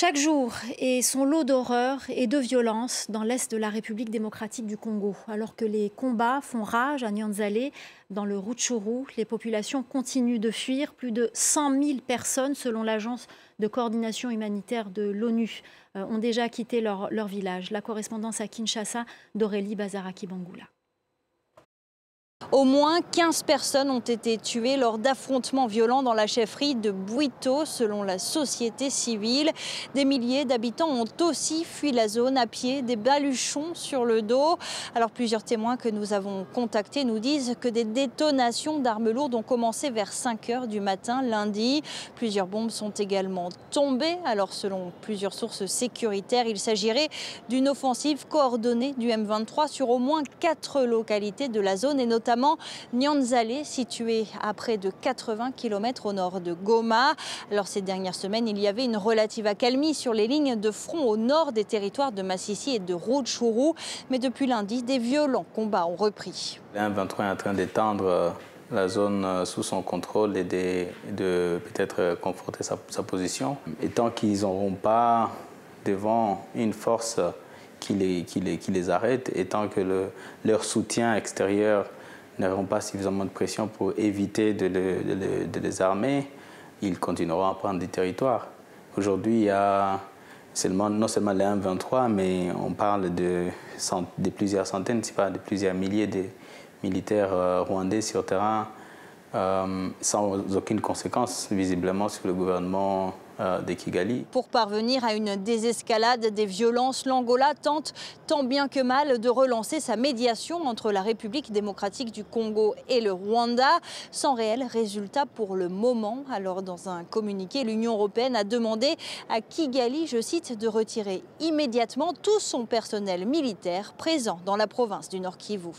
Chaque jour est son lot d'horreur et de violence dans l'est de la République démocratique du Congo. Alors que les combats font rage à Nyanzale, dans le Rutshuru, les populations continuent de fuir. Plus de 100 000 personnes, selon l'agence de coordination humanitaire de l'ONU, euh, ont déjà quitté leur, leur village. La correspondance à Kinshasa d'Aurélie Bazaraki-Bangoula. Au moins 15 personnes ont été tuées lors d'affrontements violents dans la chefferie de Buito, selon la société civile. Des milliers d'habitants ont aussi fui la zone à pied, des baluchons sur le dos. Alors plusieurs témoins que nous avons contactés nous disent que des détonations d'armes lourdes ont commencé vers 5 heures du matin lundi. Plusieurs bombes sont également tombées. Alors selon plusieurs sources sécuritaires, il s'agirait d'une offensive coordonnée du M23 sur au moins quatre localités de la zone et notamment Nyanzale, situé à près de 80 km au nord de Goma. Alors ces dernières semaines, il y avait une relative accalmie sur les lignes de front au nord des territoires de Massissi et de Rutshuru. Mais depuis lundi, des violents combats ont repris. Le 23 est en train d'étendre euh, la zone euh, sous son contrôle et de, de peut-être conforter sa, sa, position. Et tant qu'ils n'auront pas devant une force qui les, qui les, qui les arrête, et tant que le, leur soutien extérieur n'auront pas suffisamment de pression pour éviter de, les armer, ils continueront à prendre des territoires. Aujourd'hui, il y a seulement, non seulement les 1-23, mais on parle de, de, plusieurs centaines, si pas de plusieurs milliers de militaires euh, rwandais sur terrain euh, sans aucune conséquence visiblement sur le gouvernement Kigali. Pour parvenir à une désescalade des violences, l'Angola tente tant bien que mal de relancer sa médiation entre la République démocratique du Congo et le Rwanda, sans réel résultat pour le moment. Alors dans un communiqué, l'Union européenne a demandé à Kigali, je cite, de retirer immédiatement tout son personnel militaire présent dans la province du Nord Kivu.